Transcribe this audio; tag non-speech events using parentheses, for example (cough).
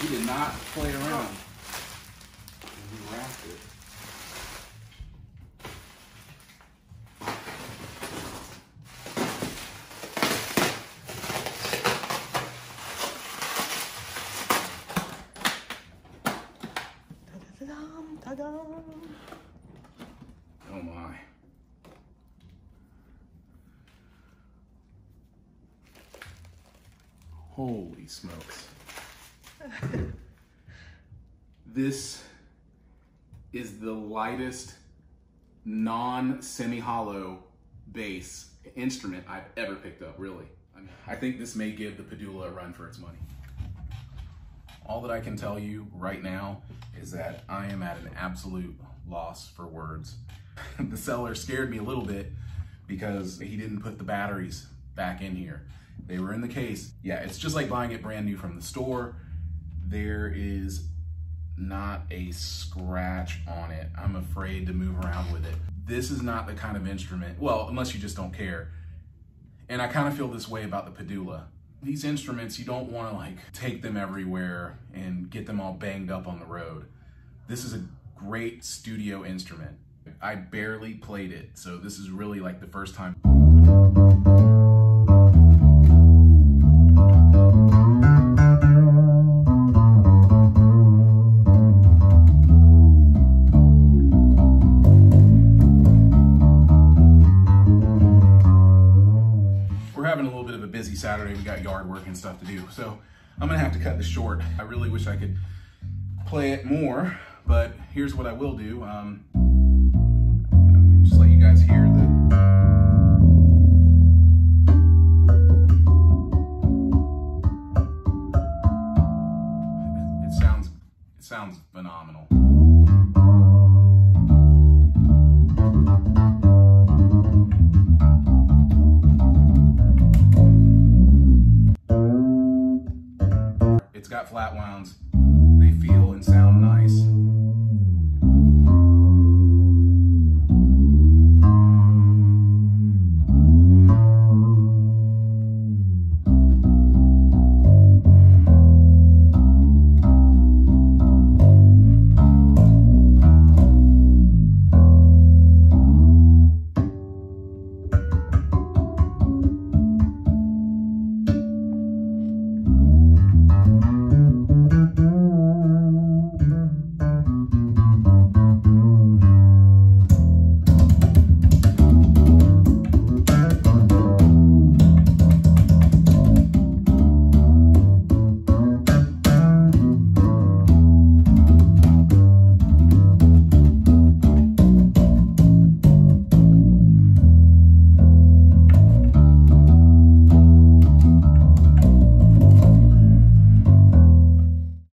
He did not play around. And he wrapped it. Oh my. Holy smokes. This is the lightest non semi hollow bass instrument I've ever picked up, really. I, mean, I think this may give the Pedulla a run for its money. All that I can tell you right now is that I am at an absolute loss for words. (laughs) the seller scared me a little bit because he didn't put the batteries back in here. They were in the case. Yeah, it's just like buying it brand new from the store. There is not a scratch on it. I'm afraid to move around with it. This is not the kind of instrument, well, unless you just don't care. And I kind of feel this way about the Pedulla. These instruments, you don't want to like take them everywhere and get them all banged up on the road. This is a great studio instrument. I barely played it, so this is really like the first time. A busy Saturday. We got yard work and stuff to do, so I'm gonna have to cut this short. I really wish I could play it more, but here's what I will do. Um, just let you guys hear the. It sounds, it sounds phenomenal. It's got flat wounds. They feel and sound nice.